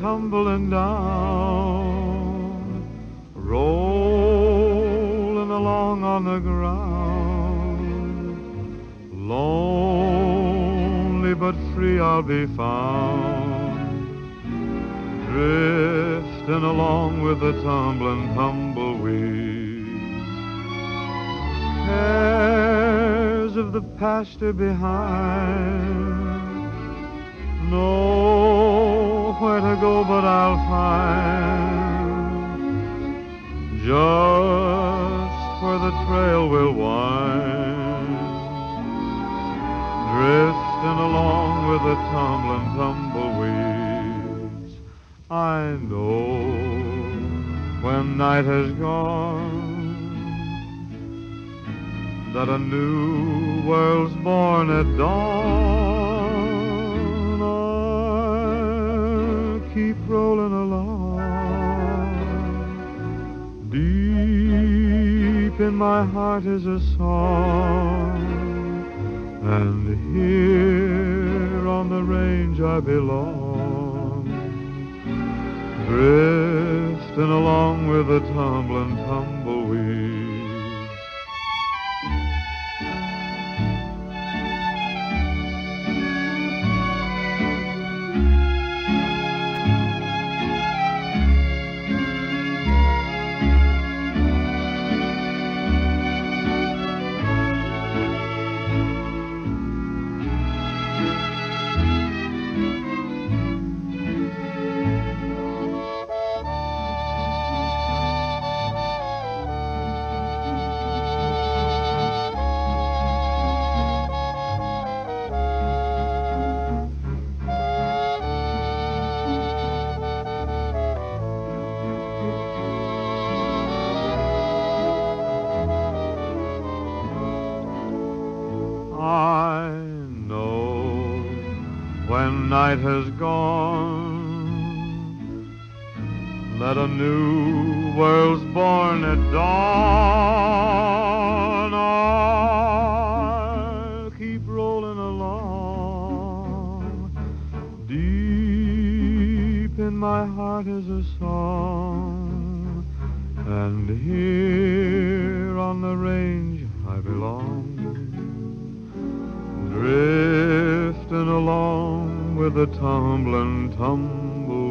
tumbling down, rolling along on the ground. Lonely but free I'll be found, drifting along with the tumbling tumbleweeds. Cares of the past are behind go, but I'll find just where the trail will wind, drifting along with the tumbling tumbleweeds. I know when night has gone that a new world's born at dawn. In my heart is a song, and here on the range I belong. Drifting along with the tumbling tumbleweed. I know when night has gone that a new world's born at dawn. I'll keep rolling along. Deep in my heart is a song, and here on the range I belong the tumbling tumble.